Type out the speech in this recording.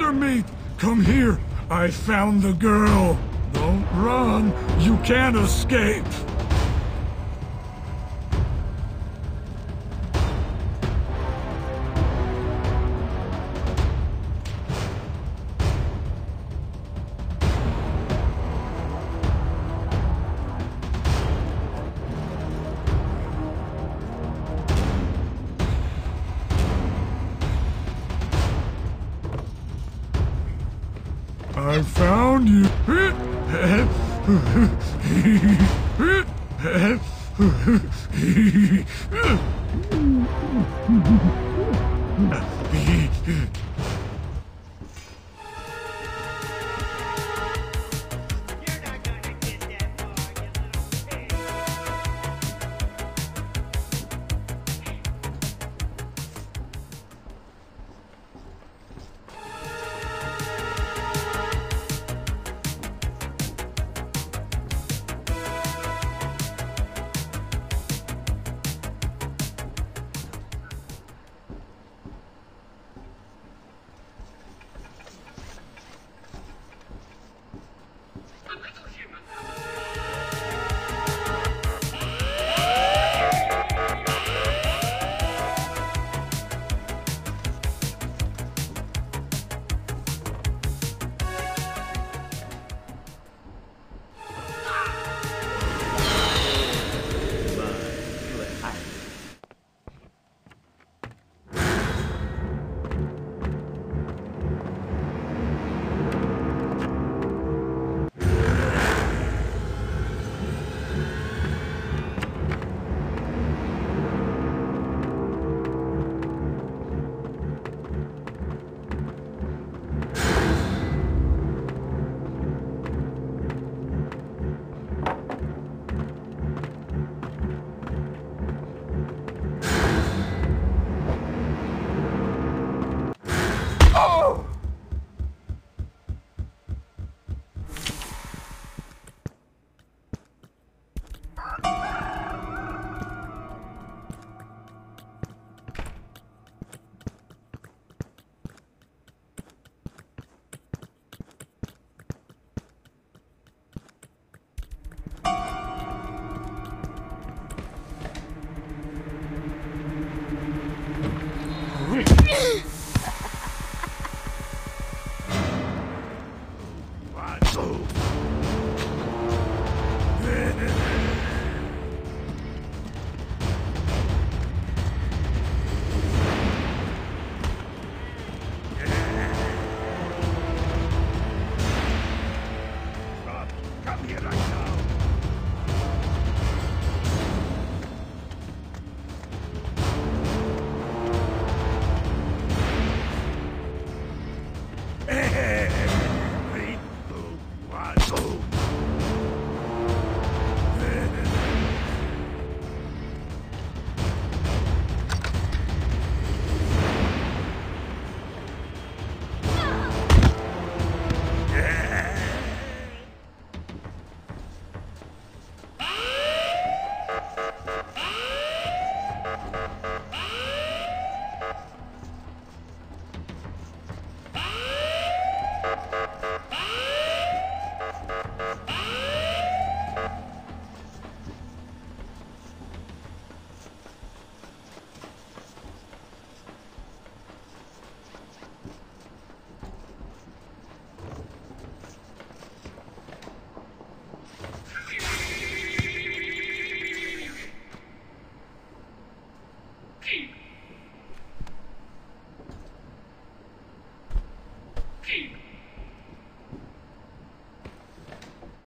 Meat, come here. I found the girl. Don't run. You can't escape. I found you.